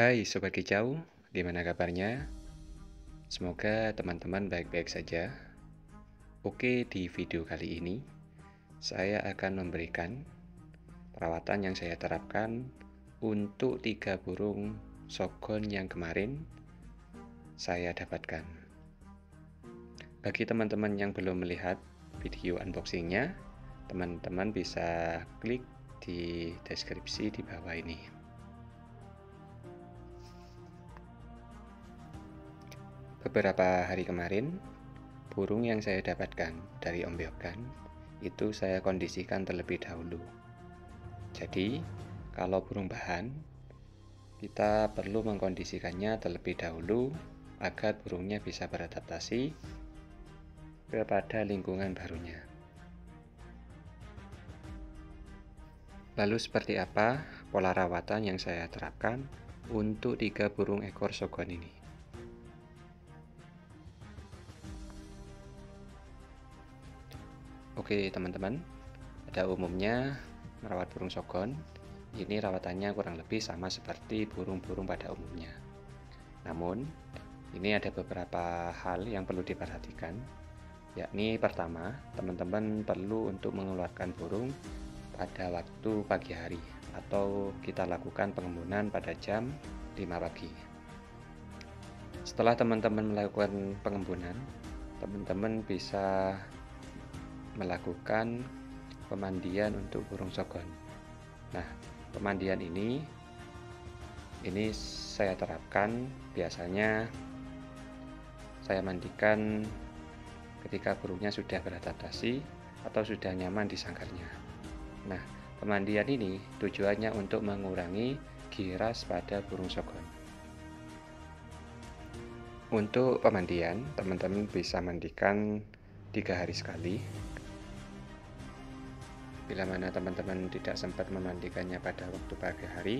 Hai Sobat Kicau, gimana kabarnya? Semoga teman-teman baik-baik saja. Oke, di video kali ini saya akan memberikan perawatan yang saya terapkan untuk tiga burung sogon yang kemarin saya dapatkan. Bagi teman-teman yang belum melihat video unboxingnya, teman-teman bisa klik di deskripsi di bawah ini. Beberapa hari kemarin, burung yang saya dapatkan dari Om Biokan itu saya kondisikan terlebih dahulu. Jadi, kalau burung bahan, kita perlu mengkondisikannya terlebih dahulu agar burungnya bisa beradaptasi kepada lingkungan barunya. Lalu seperti apa pola rawatan yang saya terapkan untuk tiga burung ekor sogon ini? Oke teman-teman, pada umumnya merawat burung sogon ini rawatannya kurang lebih sama seperti burung-burung pada umumnya. Namun, ini ada beberapa hal yang perlu diperhatikan, yakni pertama, teman-teman perlu untuk mengeluarkan burung pada waktu pagi hari atau kita lakukan pengembunan pada jam 5 pagi. Setelah teman-teman melakukan pengembunan, teman-teman bisa melakukan pemandian untuk burung sogon. Nah, pemandian ini ini saya terapkan biasanya saya mandikan ketika burungnya sudah beradaptasi atau sudah nyaman di sangkarnya. Nah, pemandian ini tujuannya untuk mengurangi giras pada burung sogon. Untuk pemandian, teman-teman bisa mandikan tiga hari sekali Bila mana teman-teman tidak sempat memandikannya pada waktu pagi hari,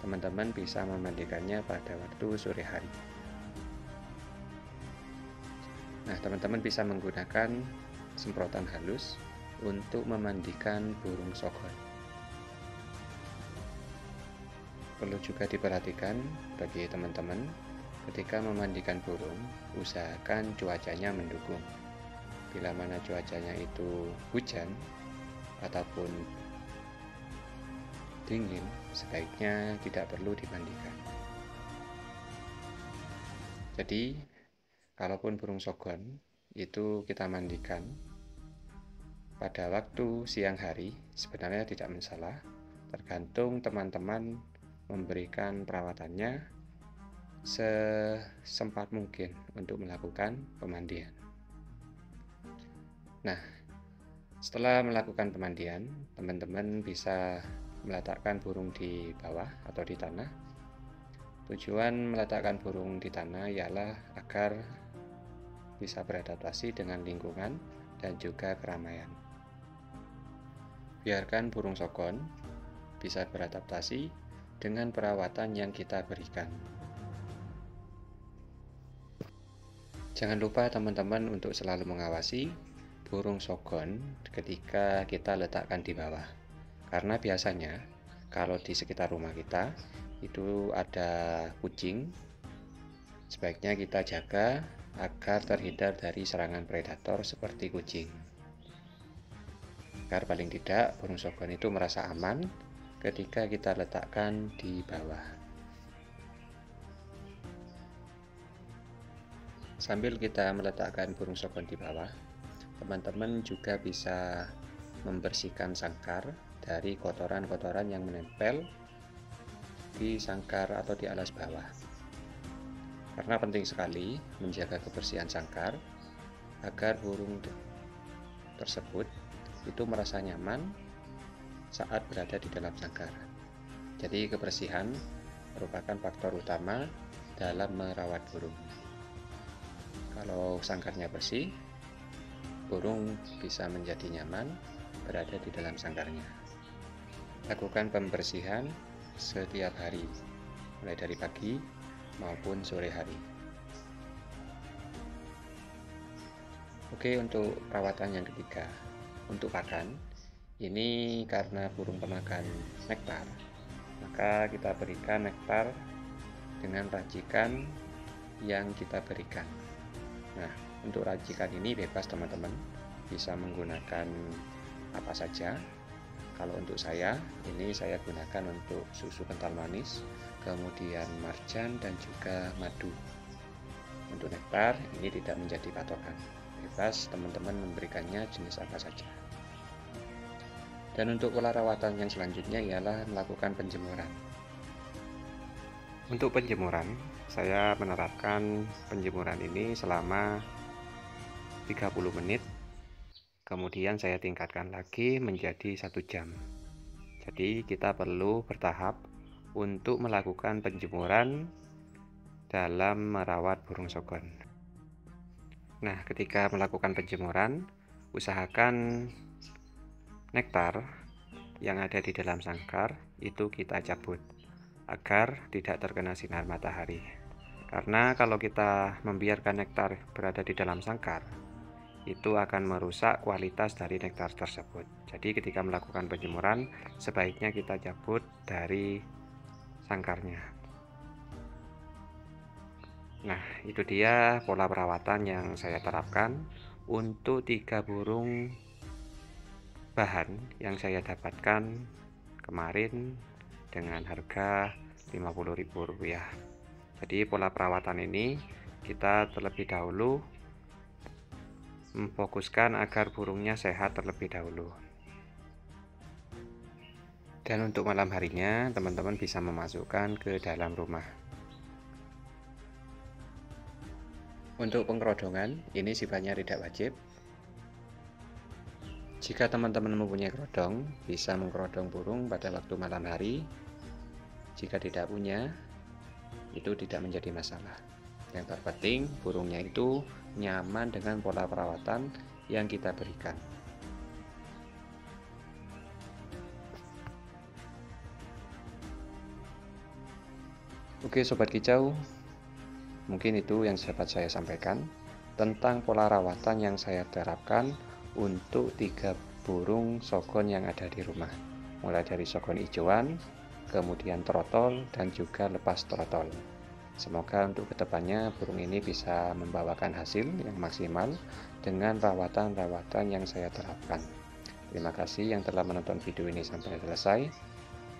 teman-teman bisa memandikannya pada waktu sore hari. Nah, teman-teman bisa menggunakan semprotan halus untuk memandikan burung sogon. Perlu juga diperhatikan bagi teman-teman ketika memandikan burung, usahakan cuacanya mendukung. Bila mana cuacanya itu hujan, ataupun dingin, sebaiknya tidak perlu dimandikan. Jadi, kalaupun burung sogon itu kita mandikan pada waktu siang hari, sebenarnya tidak masalah, tergantung teman-teman memberikan perawatannya sesempat mungkin untuk melakukan pemandian. Nah, setelah melakukan pemandian, teman-teman bisa meletakkan burung di bawah atau di tanah. Tujuan meletakkan burung di tanah ialah agar bisa beradaptasi dengan lingkungan dan juga keramaian. Biarkan burung sogon bisa beradaptasi dengan perawatan yang kita berikan. Jangan lupa teman-teman untuk selalu mengawasi burung sogon ketika kita letakkan di bawah. Karena biasanya kalau di sekitar rumah kita itu ada kucing. Sebaiknya kita jaga agar terhindar dari serangan predator seperti kucing. Agar paling tidak burung sogon itu merasa aman ketika kita letakkan di bawah. Sambil kita meletakkan burung sogon di bawah teman-teman juga bisa membersihkan sangkar dari kotoran-kotoran yang menempel di sangkar atau di alas bawah. Karena penting sekali menjaga kebersihan sangkar agar burung tersebut itu merasa nyaman saat berada di dalam sangkar. Jadi kebersihan merupakan faktor utama dalam merawat burung. Kalau sangkarnya bersih burung bisa menjadi nyaman berada di dalam sangkarnya. Lakukan pembersihan setiap hari, mulai dari pagi maupun sore hari. Oke, untuk perawatan yang ketiga, untuk pakan, ini karena burung pemakan nektar, maka kita berikan nektar dengan racikan yang kita berikan. Nah, untuk racikan ini bebas teman-teman, bisa menggunakan apa saja. Kalau untuk saya, ini saya gunakan untuk susu kental manis, kemudian marjan dan juga madu. Untuk nektar, ini tidak menjadi patokan. Bebas teman-teman memberikannya jenis apa saja. Dan untuk pola rawatan yang selanjutnya ialah melakukan penjemuran. Untuk penjemuran, saya menerapkan penjemuran ini selama 30 menit. Kemudian saya tingkatkan lagi menjadi satu jam. Jadi kita perlu bertahap untuk melakukan penjemuran dalam merawat burung sogon. Nah ketika melakukan penjemuran usahakan nektar yang ada di dalam sangkar itu kita cabut agar tidak terkena sinar matahari. Karena kalau kita membiarkan nektar berada di dalam sangkar itu akan merusak kualitas dari nektar tersebut. Jadi ketika melakukan penjemuran sebaiknya kita cabut dari sangkarnya. Nah itu dia pola perawatan yang saya terapkan untuk tiga burung bahan yang saya dapatkan kemarin dengan harga Rp50.000 jadi pola perawatan ini kita terlebih dahulu memfokuskan agar burungnya sehat terlebih dahulu. Dan untuk malam harinya teman-teman bisa memasukkan ke dalam rumah. Untuk pengkerodongan ini sifatnya tidak wajib. Jika teman-teman mempunyai kerodong bisa mengkerodong burung pada waktu malam hari. Jika tidak punya itu tidak menjadi masalah. Yang terpenting burungnya itu nyaman dengan pola perawatan yang kita berikan Oke Sobat Kicau Mungkin itu yang dapat saya sampaikan Tentang pola rawatan yang saya terapkan Untuk tiga burung sogon yang ada di rumah Mulai dari sogon hijauan kemudian trotol dan juga lepas trotol. Semoga untuk ke depannya burung ini bisa membawakan hasil yang maksimal dengan rawatan-rawatan yang saya terapkan. Terima kasih yang telah menonton video ini sampai selesai.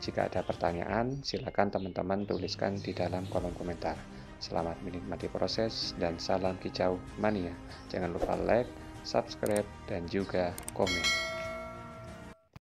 Jika ada pertanyaan, silakan teman-teman tuliskan di dalam kolom komentar. Selamat menikmati proses dan salam kicau mania. Jangan lupa like, subscribe, dan juga komen.